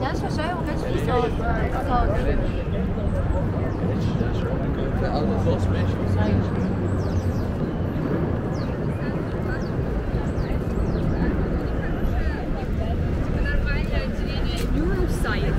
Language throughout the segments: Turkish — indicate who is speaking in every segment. Speaker 1: Ders aşağıya o kaç bir saat? Saat. Ve Allah dost beş. Hayır. Neuroscience.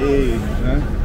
Speaker 1: parede, né?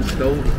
Speaker 1: Então,